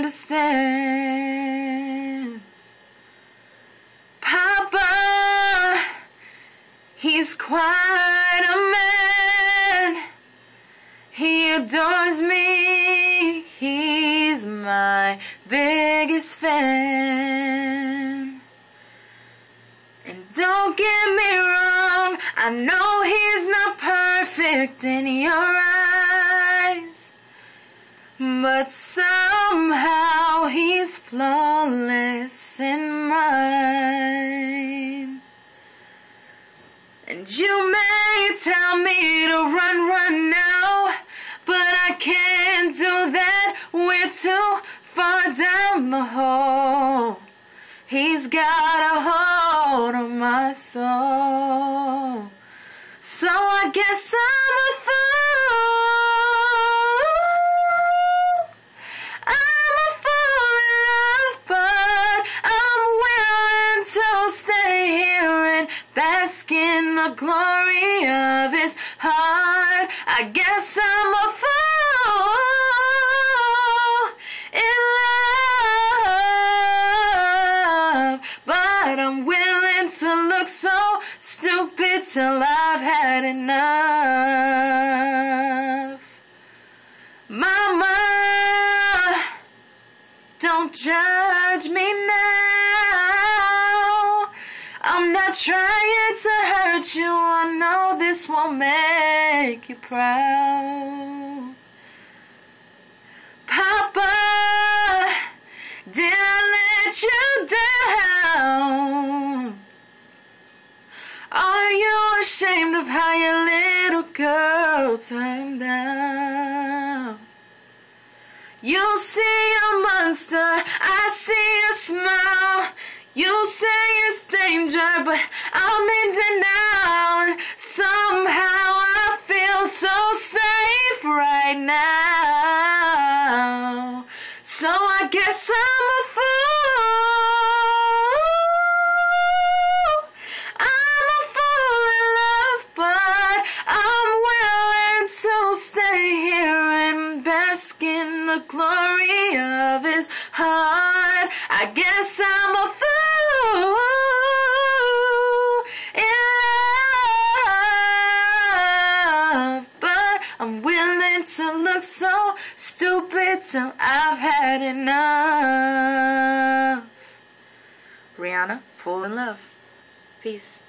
understands. Papa, he's quite a man. He adores me. He's my biggest fan. And don't get me wrong, I know he's not perfect, in your eyes. But somehow he's flawless in mine. And you may tell me to run, run now, but I can't do that. We're too far down the hole. He's got a hold on my soul. So I guess I'm a fool. The glory of his heart. I guess I'm a fool in love, but I'm willing to look so stupid till I've had enough. Mama, don't judge me now. I'm not trying to hurt you. I know this won't make you proud. Papa, did I let you down? Are you ashamed of how your little girl turned out? You see a monster, danger, but I'm in denial. Somehow I feel so safe right now. So I guess I'm a fool. I'm a fool in love, but I'm willing to stay here and bask in the glory of his heart. I guess I'm a I'm willing to look so stupid till I've had enough. Rihanna, Fool in Love. Peace.